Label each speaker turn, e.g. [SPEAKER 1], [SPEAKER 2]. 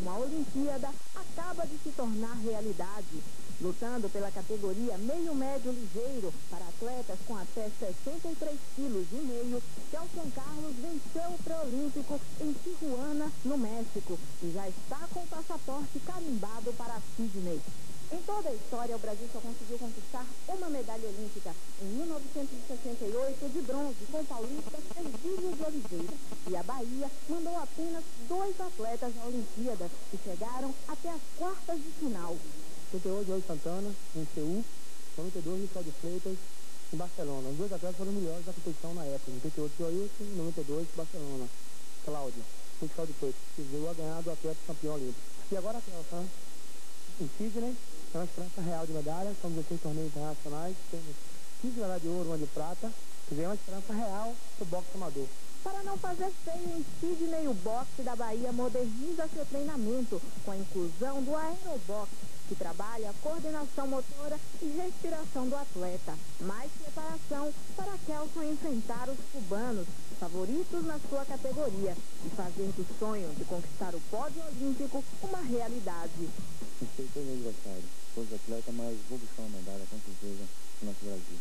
[SPEAKER 1] uma Olimpíada acaba de se tornar realidade. Lutando pela categoria meio médio ligeiro para atletas com até 63 quilos e meio, Kelson Carlos venceu o pré-olímpico em Tijuana, no México, e já está com o passaporte carimbado para Sydney. Em toda a história, o Brasil só conseguiu conquistar uma medalha olímpica em 1968 de bronze com o paulista Sergílio de Oliveira. E a Bahia mandou apenas dois atletas na Olimpíada que chegaram até as quartas de final.
[SPEAKER 2] 58 Jorge Santana, em Seul, 92 Ricardo Freitas, em Barcelona. Os dois atletas foram melhores da competição na época. 88 Joilson e 92 Barcelona. Cláudio, Ricardo Freitas, que veio a ganhar do atleta campeão olímpico. E agora a Kelsa, em Sydney, é uma esperança real de medalha, são 16 torneios internacionais, temos 15 medalhas de ouro, uma de prata, quer dizer, é uma esperança real do boxe amador.
[SPEAKER 1] Para não fazer feio em Sydney, o boxe da Bahia moderniza seu treinamento com a inclusão do aeroboxe, que trabalha a coordenação motora e respiração do atleta. Mais preparação para Kelson enfrentar os cubanos, favoritos na sua categoria, e fazer do sonho de conquistar o pódio olímpico uma realidade.
[SPEAKER 3] Respeitei meu adversário, todos atletas, mas vou buscar uma medalha com certeza no nosso Brasil.